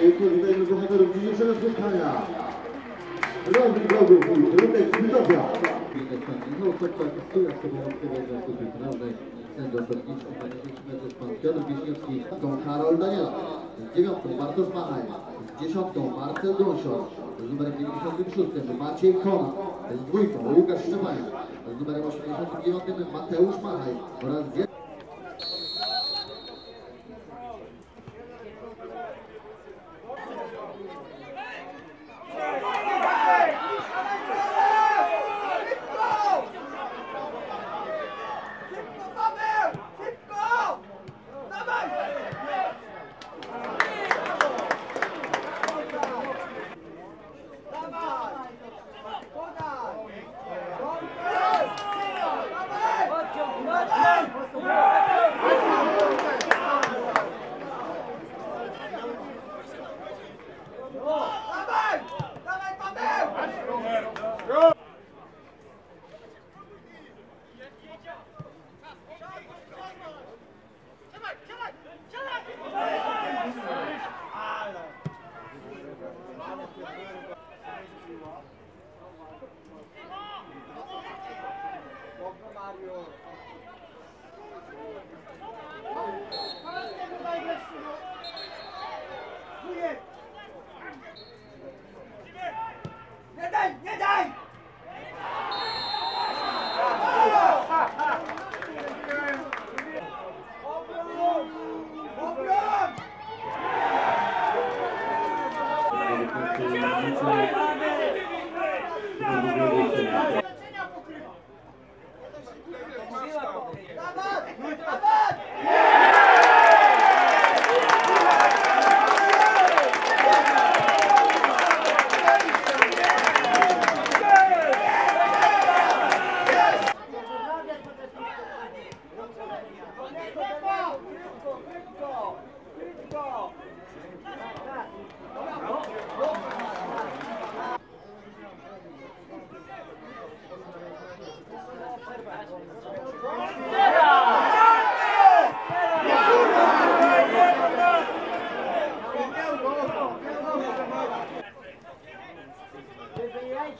Pięknie witajmy bohaterów dzisiejszego spotkania. Robi Gogów i Rutek Zbytopia. No, podczas studia z Pomorskiego Związku Kulturalnej Sędzą Berniczką Panie Rzeczmierze Pan Piotr Wieśniewski, Karol Daniela, z dziewiątką Bartosz Machaj, z dziesiątką Marcel Gąsior, z numerem 56 Maciej Kona, z dwójką Łukasz Szczepanik, z numerem 89 Mateusz Machaj oraz z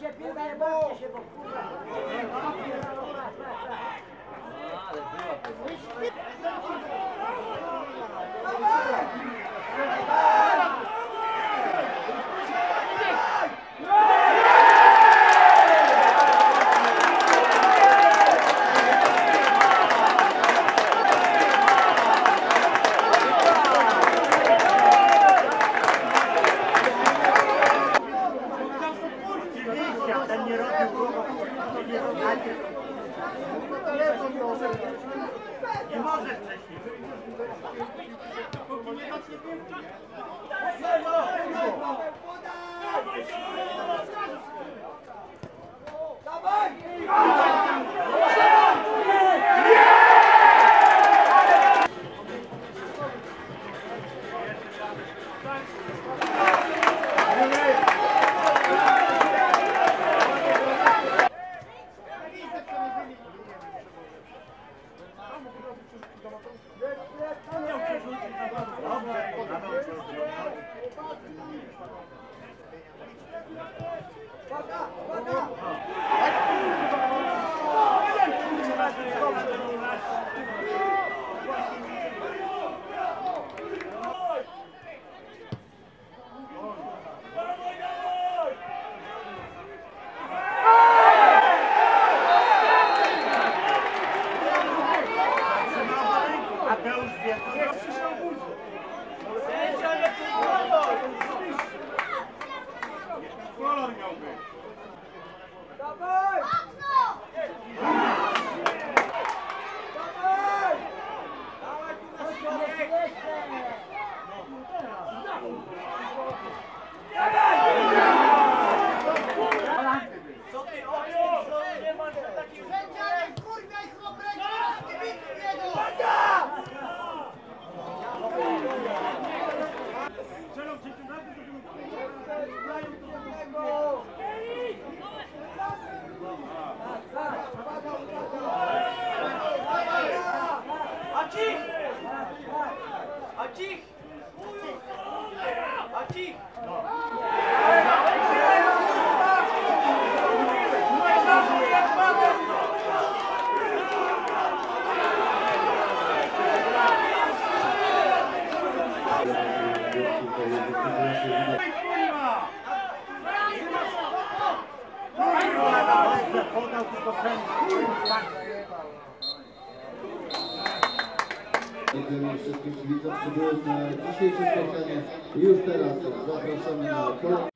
ce pilda e bapte și vă pula. Ah, de prima. Nie bawcie się, bo kurwa. Dawaj! Dawaj! Kurwa! No, kurwa! Kurwa! Wszystkim kibicom, którzy byli na dzisiejszym spotkaniu. I już teraz zapraszamy na